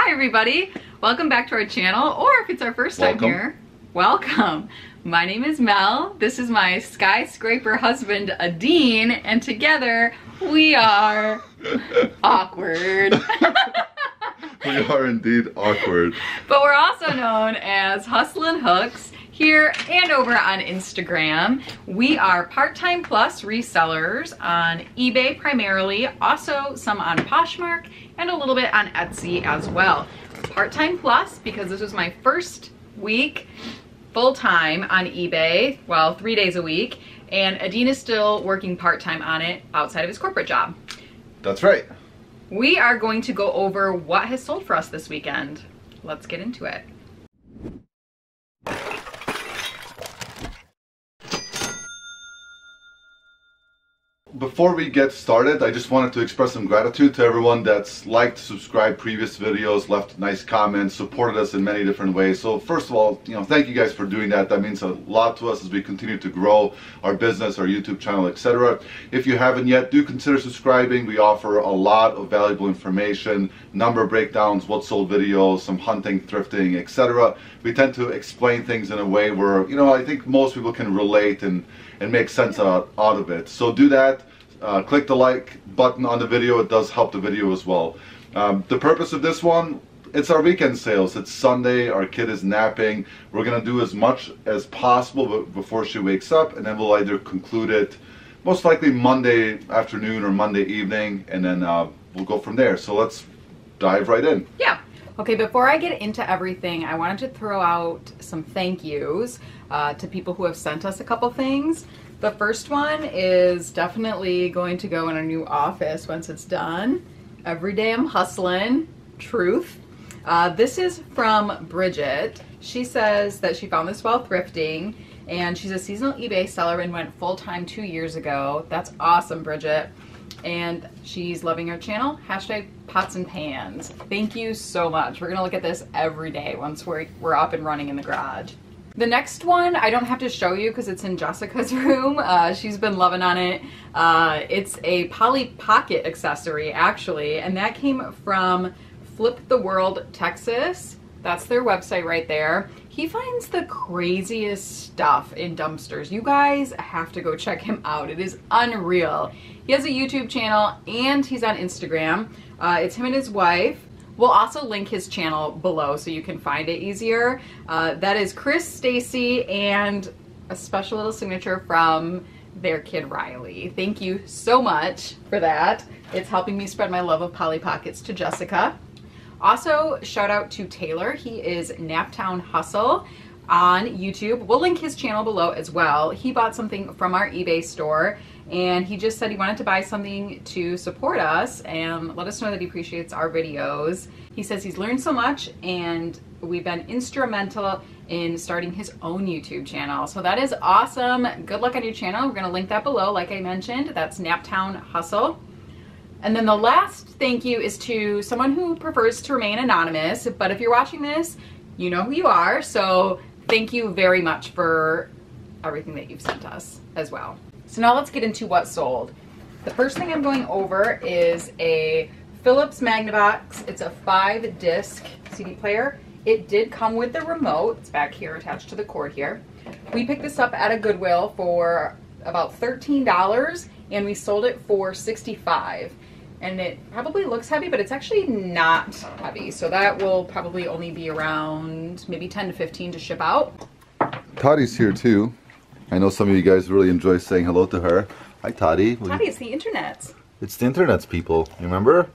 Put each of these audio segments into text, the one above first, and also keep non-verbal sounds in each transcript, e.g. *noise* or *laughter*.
Hi everybody, welcome back to our channel, or if it's our first time here, welcome. My name is Mel, this is my skyscraper husband Adine, and together we are *laughs* awkward. *laughs* We are indeed awkward. but we're also known as Hustlin' Hooks here and over on Instagram. We are part-time plus resellers on eBay primarily, also some on Poshmark and a little bit on Etsy as well. Part-time plus because this was my first week full-time on eBay, well, three days a week, and Adine is still working part-time on it outside of his corporate job. That's right. We are going to go over what has sold for us this weekend. Let's get into it. Before we get started, I just wanted to express some gratitude to everyone that's liked, subscribed previous videos, left nice comments, supported us in many different ways. So first of all, you know, thank you guys for doing that. That means a lot to us as we continue to grow our business, our YouTube channel, etc. If you haven't yet, do consider subscribing. We offer a lot of valuable information, number breakdowns, what sold videos, some hunting, thrifting, etc. We tend to explain things in a way where, you know, I think most people can relate and and make sense out, out of it. So do that. Uh, click the like button on the video. It does help the video as well. Um, the purpose of this one, it's our weekend sales. It's Sunday. Our kid is napping. We're gonna do as much as possible before she wakes up, and then we'll either conclude it most likely Monday afternoon or Monday evening, and then uh, we'll go from there. So let's dive right in. Yeah. Okay, before I get into everything, I wanted to throw out some thank yous uh, to people who have sent us a couple things. The first one is definitely going to go in our new office once it's done. Every day I'm hustling. Truth. Uh, this is from Bridget. She says that she found this while thrifting and she's a seasonal eBay seller and went full time two years ago. That's awesome, Bridget and she's loving our channel. Hashtag pots and pans. Thank you so much. We're gonna look at this every day once we're, we're up and running in the garage. The next one, I don't have to show you because it's in Jessica's *laughs* room. Uh, she's been loving on it. Uh, it's a Polly Pocket accessory, actually, and that came from Flip the World, Texas. That's their website right there. He finds the craziest stuff in dumpsters. You guys have to go check him out. It is unreal. He has a YouTube channel and he's on Instagram. Uh, it's him and his wife. We'll also link his channel below so you can find it easier. Uh, that is Chris Stacy and a special little signature from their kid Riley. Thank you so much for that. It's helping me spread my love of Polly Pockets to Jessica. Also, shout out to Taylor. He is Naptown Hustle on YouTube. We'll link his channel below as well. He bought something from our eBay store and he just said he wanted to buy something to support us and let us know that he appreciates our videos. He says he's learned so much and we've been instrumental in starting his own YouTube channel. So that is awesome. Good luck on your channel. We're gonna link that below, like I mentioned. That's Naptown Hustle. And then the last thank you is to someone who prefers to remain anonymous. But if you're watching this, you know who you are. So thank you very much for everything that you've sent us as well. So now let's get into what sold. The first thing I'm going over is a Philips Magnavox. It's a five disc CD player. It did come with the remote. It's back here attached to the cord here. We picked this up at a Goodwill for about $13 and we sold it for 65 and it probably looks heavy, but it's actually not heavy. So that will probably only be around maybe 10 to 15 to ship out. Tottie's here too. I know some of you guys really enjoy saying hello to her. Hi, Toddy. Toddy, it's the internet. It's the internet's people, remember?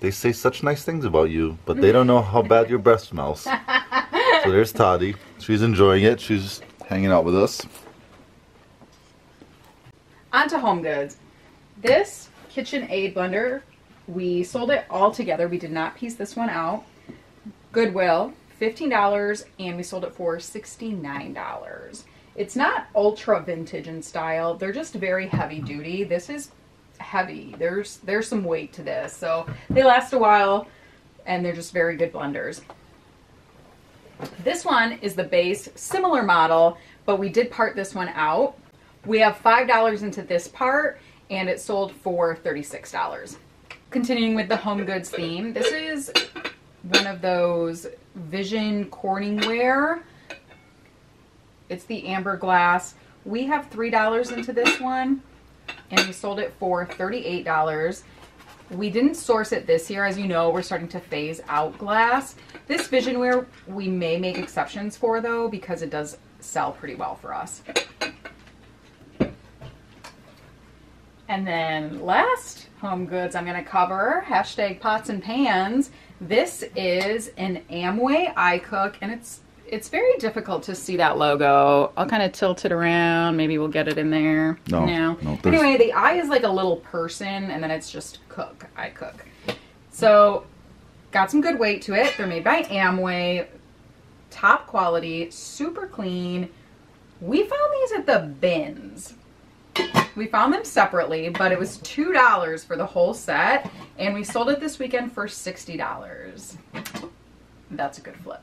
They say such nice things about you, but they don't know how bad your breath smells. *laughs* so there's Toddy. She's enjoying it. She's hanging out with us. On to home goods. This KitchenAid blender, we sold it all together. We did not piece this one out. Goodwill, $15, and we sold it for $69. It's not ultra vintage in style. They're just very heavy duty. This is heavy. There's there's some weight to this. So they last a while and they're just very good blenders. This one is the base, similar model, but we did part this one out. We have $5 into this part and it sold for $36. Continuing with the home goods theme, this is one of those Vision Corningware. It's the amber glass. We have $3 into this one and we sold it for $38. We didn't source it this year. As you know, we're starting to phase out glass. This Visionware we may make exceptions for though because it does sell pretty well for us. And then last home goods I'm going to cover, hashtag pots and pans. This is an Amway iCook and it's it's very difficult to see that logo. I'll kind of tilt it around. Maybe we'll get it in there. No, No. no, anyway, the eye is like a little person and then it's just cook. I cook. So got some good weight to it. They're made by Amway. Top quality, super clean. We found these at the bins. We found them separately, but it was $2 for the whole set, and we sold it this weekend for $60. That's a good flip.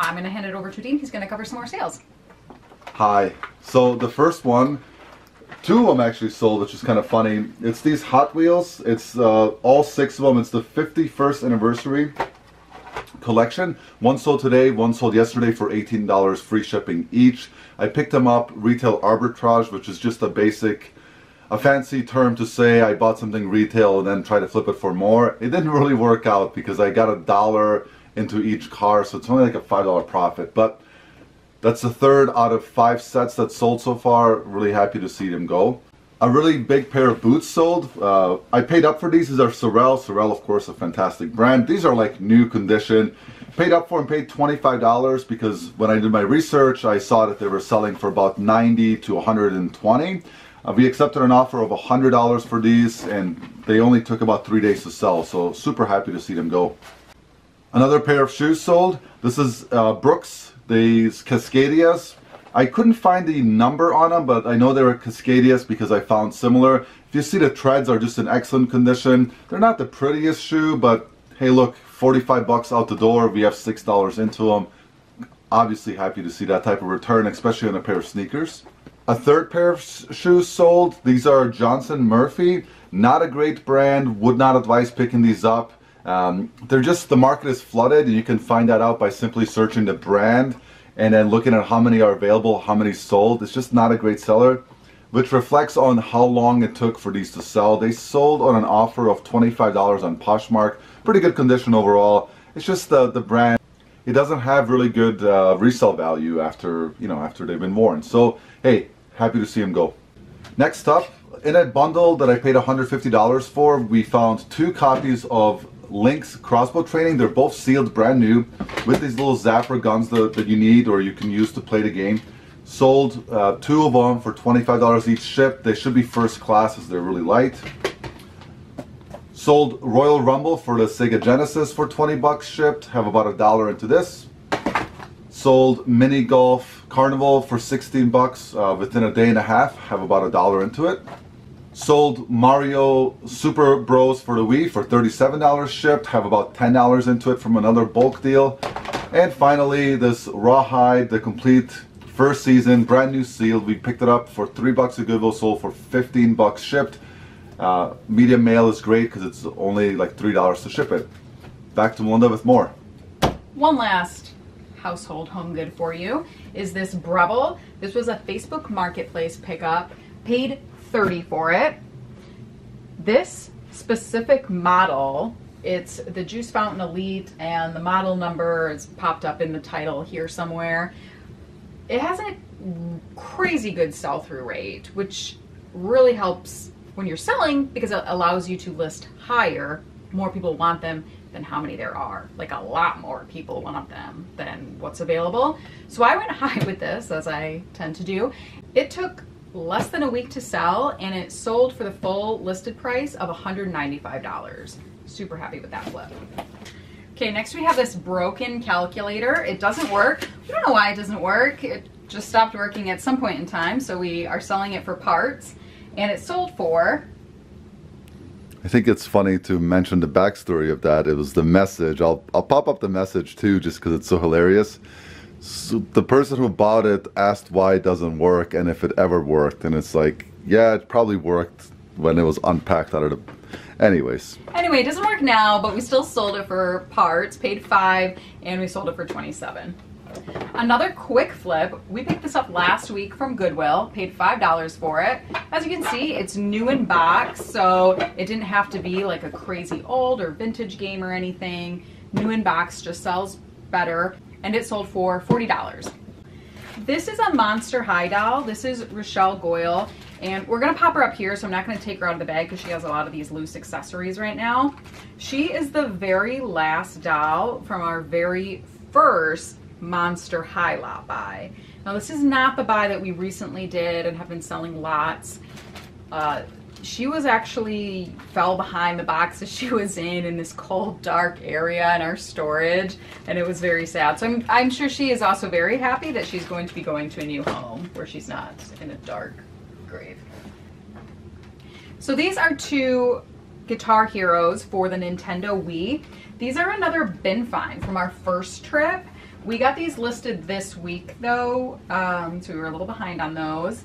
I'm going to hand it over to Dean. He's going to cover some more sales. Hi. So the first one, two of them actually sold, which is kind of funny. It's these Hot Wheels. It's uh, all six of them. It's the 51st anniversary collection. One sold today, one sold yesterday for $18 free shipping each. I picked them up retail arbitrage, which is just a basic, a fancy term to say I bought something retail and then try to flip it for more. It didn't *laughs* really work out because I got a dollar into each car, so it's only like a $5 profit. But that's the third out of five sets that sold so far. Really happy to see them go. A really big pair of boots sold. Uh, I paid up for these. These are Sorel. Sorel, of course, a fantastic brand. These are like new condition. Paid up for them, paid $25 because when I did my research, I saw that they were selling for about 90 to 120. Uh, we accepted an offer of $100 for these and they only took about three days to sell. So super happy to see them go. Another pair of shoes sold. This is uh, Brooks, these Cascadias. I couldn't find the number on them, but I know they were Cascadias because I found similar. If you see the treads are just in excellent condition. They're not the prettiest shoe, but hey look, 45 bucks out the door. We have $6 into them. Obviously happy to see that type of return, especially on a pair of sneakers. A third pair of shoes sold. These are Johnson Murphy. Not a great brand. Would not advise picking these up. Um, they're just the market is flooded, and you can find that out by simply searching the brand and then looking at how many are available, how many sold. It's just not a great seller, which reflects on how long it took for these to sell. They sold on an offer of $25 on Poshmark. Pretty good condition overall. It's just the the brand. It doesn't have really good uh, resale value after you know after they've been worn. So hey, happy to see them go. Next up, in a bundle that I paid $150 for, we found two copies of Link's crossbow training. They're both sealed brand new with these little zapper guns that, that you need or you can use to play the game. Sold uh, two of them for $25 each shipped. They should be first class as they're really light. Sold Royal Rumble for the Sega Genesis for 20 bucks shipped. Have about a dollar into this. Sold Mini Golf Carnival for 16 bucks uh, within a day and a half. Have about a dollar into it. Sold Mario Super Bros for the Wii for $37 shipped. Have about $10 into it from another bulk deal. And finally, this Rawhide, the complete first season, brand new sealed. We picked it up for three bucks at Goodwill, sold for 15 bucks shipped. Uh, medium mail is great because it's only like $3 to ship it. Back to Melinda with more. One last household home good for you is this Breville. This was a Facebook Marketplace pickup. Paid 30 for it. This specific model, it's the Juice Fountain Elite and the model number is popped up in the title here somewhere. It has a crazy good sell-through rate, which really helps when you're selling because it allows you to list higher. More people want them than how many there are. Like a lot more people want them than what's available. So I went *laughs* high with this, as I tend to do. It took less than a week to sell and it sold for the full listed price of $195. Super happy with that flip. Okay, next we have this broken calculator. It doesn't work. We don't know why it doesn't work. It just stopped working at some point in time, so we are selling it for parts. And it sold for I think it's funny to mention the backstory of that. It was the message. I'll I'll pop up the message too, just because it's so hilarious. So the person who bought it asked why it doesn't work and if it ever worked, and it's like, yeah, it probably worked when it was unpacked out of the. Anyways, Anyway, it doesn't work now, but we still sold it for parts, paid five, and we sold it for 27. Another quick flip, we picked this up last week from Goodwill, paid $5 for it. As you can see, it's new in box, so it didn't have to be like a crazy old or vintage game or anything. New in box just sells better, and it sold for $40. This is a Monster High doll. This is Rochelle Goyle, and we're gonna pop her up here, so I'm not gonna take her out of the bag because she has a lot of these loose accessories right now. She is the very last doll from our very first Monster High lot buy. Now this is not the buy that we recently did and have been selling lots. Uh, she was actually fell behind the boxes she was in in this cold dark area in our storage and it was very sad. So I'm, I'm sure she is also very happy that she's going to be going to a new home where she's not in a dark grave. So these are two guitar heroes for the nintendo wii. These are another bin find from our first trip. We got these listed this week though um, so we were a little behind on those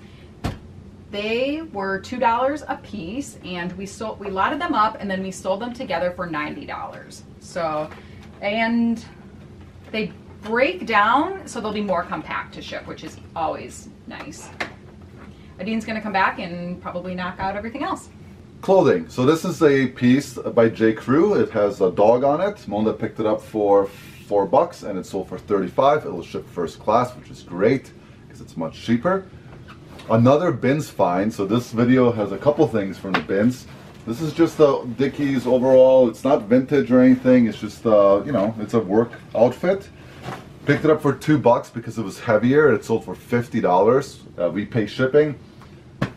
they were two dollars a piece, and we sold we lotted them up, and then we sold them together for ninety dollars. So, and they break down, so they'll be more compact to ship, which is always nice. Adine's gonna come back and probably knock out everything else. clothing. So this is a piece by J. Crew. It has a dog on it. Mona picked it up for four bucks, and it sold for 35. It'll ship first class, which is great because it's much cheaper. Another bins find. So this video has a couple things from the bins. This is just the Dickies overall. It's not vintage or anything. It's just, uh, you know, it's a work outfit. Picked it up for two bucks because it was heavier. It sold for fifty dollars. Uh, we pay shipping.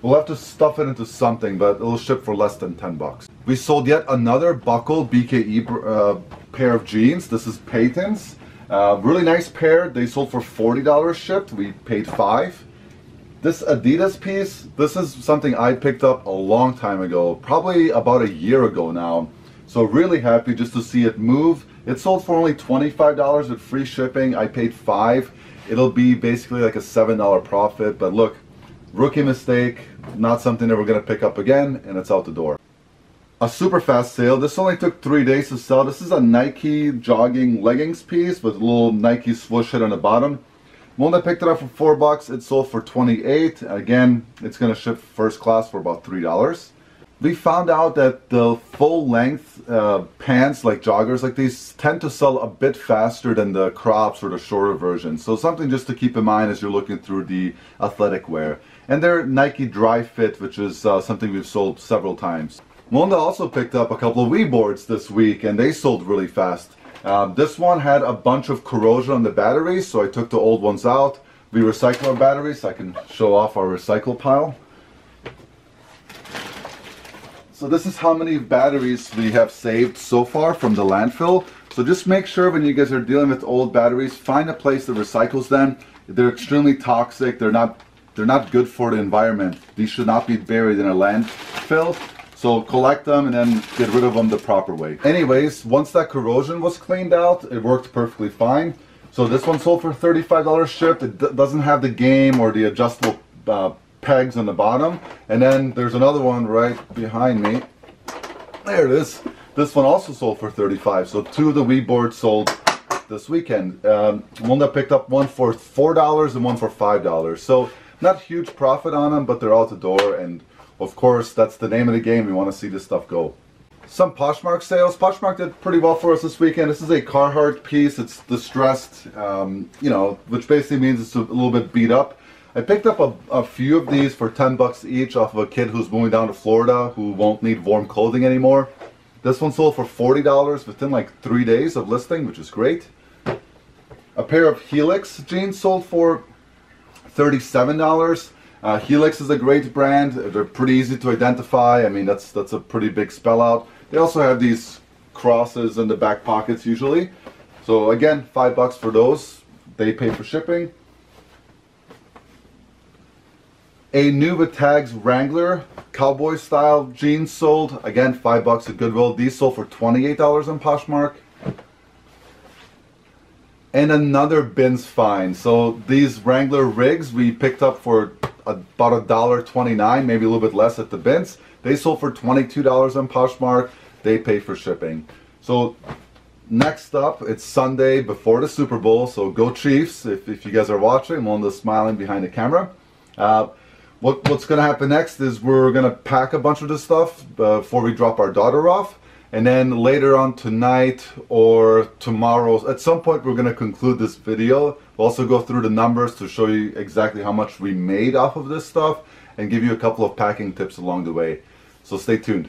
We'll have to stuff it into something, but it'll ship for less than ten bucks. We sold yet another buckle BKE uh, pair of jeans. This is Peyton's. Uh, really nice pair. They sold for forty dollars shipped. We paid five. This Adidas piece, this is something I picked up a long time ago, probably about a year ago now. So really happy just to see it move. It sold for only $25 with free shipping. I paid five. It'll be basically like a $7 profit, but look, rookie mistake, not something that we're gonna pick up again, and it's out the door. A super fast sale. This only took three days to sell. This is a Nike jogging leggings piece with a little Nike swoosh head on the bottom. One picked it up for four bucks, it sold for 28. Again, it's gonna ship first class for about three dollars. We found out that the full length uh, pants, like joggers like these, tend to sell a bit faster than the crops or the shorter versions. So something just to keep in mind as you're looking through the athletic wear. And they're Nike Dri-FIT, which is uh, something we've sold several times. Wanda also picked up a couple of Wii boards this week, and they sold really fast. Um, this one had a bunch of corrosion on the batteries, so I took the old ones out. We recycle our batteries, I can show off our recycle pile. So this is how many batteries we have saved so far from the landfill. So just make sure when you guys are dealing with old batteries, find a place that recycles them. They're extremely toxic. They're not they're not good for the environment. These should not be buried in a landfill. So collect them and then get rid of them the proper way. Anyways, once that corrosion was cleaned out, it worked perfectly fine. So this one sold for $35 shipped. It doesn't have the game or the adjustable uh, pegs on the bottom. And then there's another one right behind me. There it is. This one also sold for 35. So two of the Wii boards sold this weekend. Um, one that picked up one for $4 and one for $5. So not huge profit on them, but they're out the door. And of course, that's the name of the game. We want to see this stuff go. Some Poshmark sales. Poshmark did pretty well for us this weekend. This is a Carhartt piece. It's distressed, um, you know, which basically means it's a little bit beat up. I picked up a, a, few of these for 10 bucks each off of a kid who's moving down to Florida who won't need warm clothing anymore. This one sold for $40 within like three days of listing, which is great. A pair of Helix jeans sold for $37. Uh, Helix is a great brand. They're pretty easy to identify. I mean, that's that's a pretty big spell out. They also have these crosses in the back pockets usually. So again, five bucks for those. They pay for shipping. A new Tags Wrangler cowboy style jeans sold. Again, five bucks at Goodwill. These sold for $28 on Poshmark. And another bins find. So these Wrangler Riggs we picked up for about a dollar twenty-nine, maybe a little bit less at the bins. They sold for $22 on Poshmark. They pay for shipping. So next up, it's Sunday before the Super Bowl. So go Chiefs if, if you guys are watching. Melinda's smiling behind the camera. Uh, what, what's going to happen next is we're going to pack a bunch of this stuff uh, before we drop our daughter off. And then later on tonight or tomorrow, at some point we're going to conclude this video. We'll also go through the numbers to show you exactly how much we made off of this stuff and give you a couple of packing tips along the way. So stay tuned.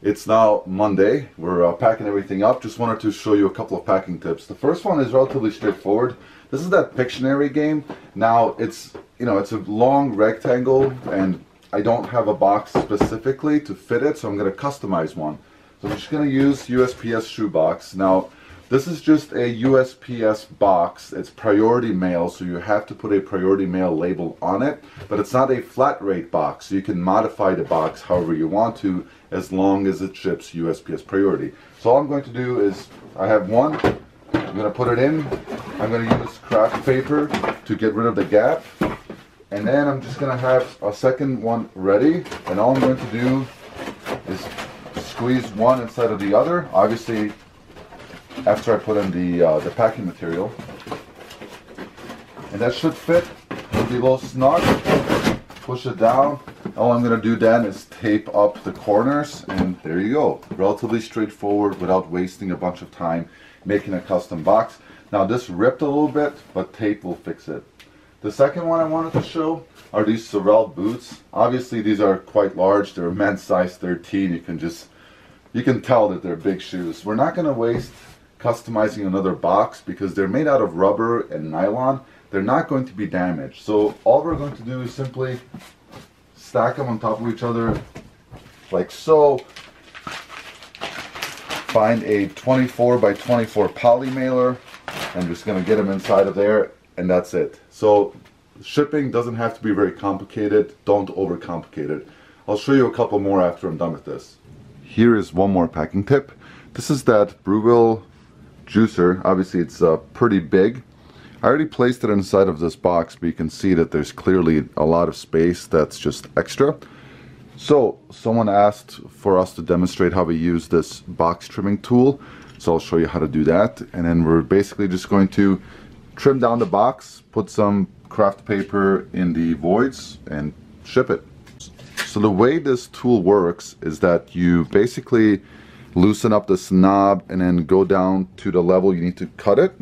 It's now Monday. We're uh, packing everything up. Just wanted to show you a couple of packing tips. The first one is relatively straightforward. This is that Pictionary game. Now it's, you know, it's a long rectangle and I don't have a box specifically to fit it, so I'm going to customize one. So I'm just going to use USPS shoebox. Now, this is just a USPS box. It's priority mail, so you have to put a priority mail label on it. But it's not a flat rate box, so you can modify the box however you want to as long as it ships USPS priority. So all I'm going to do is, I have one, I'm going to put it in. I'm going to use craft paper to get rid of the gap. And then I'm just going to have a second one ready. And all I'm going to do is squeeze one inside of the other. Obviously, after I put in the, uh, the packing material. And that should fit. It'll be a little snug. Push it down. All I'm going to do then is tape up the corners and there you go. Relatively straightforward without wasting a bunch of time making a custom box. Now this ripped a little bit, but tape will fix it. The second one I wanted to show are these Sorel boots. Obviously these are quite large. They're men's size 13. You can just you can tell that they're big shoes. We're not going to waste customizing another box because they're made out of rubber and nylon. They're not going to be damaged. So all we're going to do is simply stack them on top of each other like so. Find a 24 by 24 poly mailer. I'm just going to get them inside of there and that's it. So shipping doesn't have to be very complicated. Don't overcomplicate it. I'll show you a couple more after I'm done with this. Here is one more packing tip. This is that Breville juicer. Obviously it's uh, pretty big. I already placed it inside of this box, but you can see that there's clearly a lot of space that's just extra. So someone asked for us to demonstrate how we use this box trimming tool. So I'll show you how to do that. And then we're basically just going to trim down the box, put some craft paper in the voids and ship it. So the way this tool works is that you basically loosen up this knob and then go down to the level you need to cut it,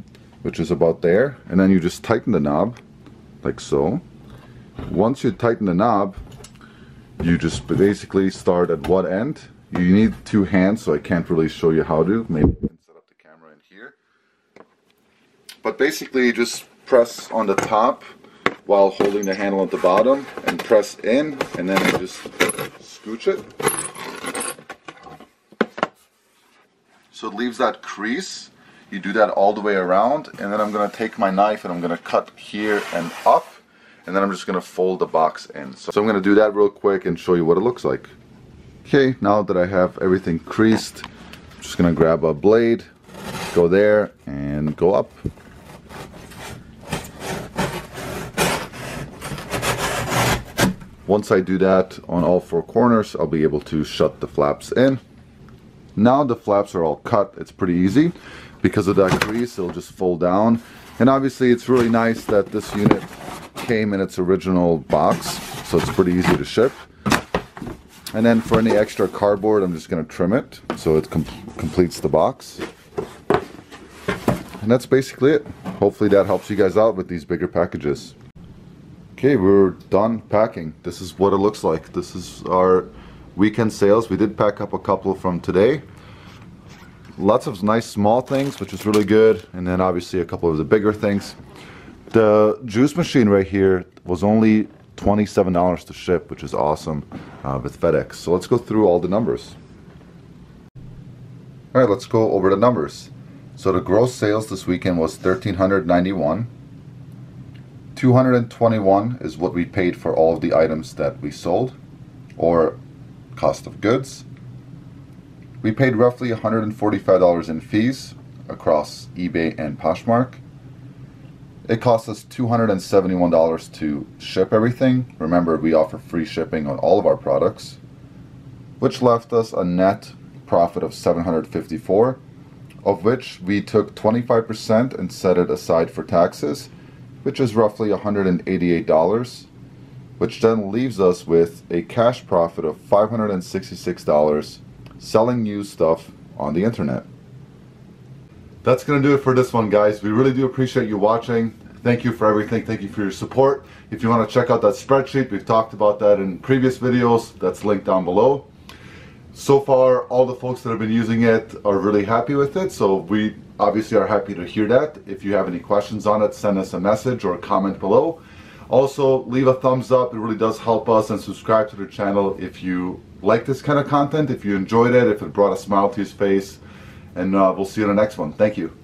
which is about there. And then you just tighten the knob like so. Once you tighten the knob, you just basically start at one end. You need two hands, so I can't really show you how to. Maybe you can set up the camera in here. But basically, you just press on the top while holding the handle at the bottom and press in and then you just scooch it. So it leaves that crease. You do that all the way around and then I'm going to take my knife and I'm going to cut here and up and then I'm just going to fold the box in. So, so I'm going to do that real quick and show you what it looks like. Okay, now that I have everything creased, I'm just going to grab a blade, go there and go up. Once I do that on all four corners, I'll be able to shut the flaps in. Now the flaps are all cut, it's pretty easy. Because of that grease, it'll just fold down. And obviously it's really nice that this unit came in its original box, so it's pretty easy to ship. And then for any extra cardboard, I'm just going to trim it so it com completes the box. And that's basically it. Hopefully that helps you guys out with these bigger packages. Okay, we're done packing. This is what it looks like. This is our weekend sales. We did pack up a couple from today. Lots of nice small things, which is really good. And then obviously a couple of the bigger things. The juice machine right here was only $27 to ship, which is awesome uh, with FedEx. So let's go through all the numbers. All right, let's go over the numbers. So the gross sales this weekend was 1391 221 is what we paid for all of the items that we sold or cost of goods. We paid roughly $145 in fees across eBay and Poshmark. It cost us $271 to ship everything. Remember, we offer free shipping on all of our products. which left us a net profit of 754 of which we took 25% and set it aside for taxes, which is roughly $188, which then leaves us with a cash profit of $566 selling used stuff on the internet. That's going to do it for this one, guys. We really do appreciate you watching. Thank you for everything. Thank you for your support. If you want to check out that spreadsheet, we've talked about that in previous videos. That's linked down below so far all the folks that have been using it are really happy with it so we obviously are happy to hear that. If you have any questions on it send us a message or a comment below. Also leave a thumbs up. It really does help us and subscribe to the channel if you like this kind of content if you enjoyed it if it brought a smile to your face. And uh, we'll see you in the next one. Thank you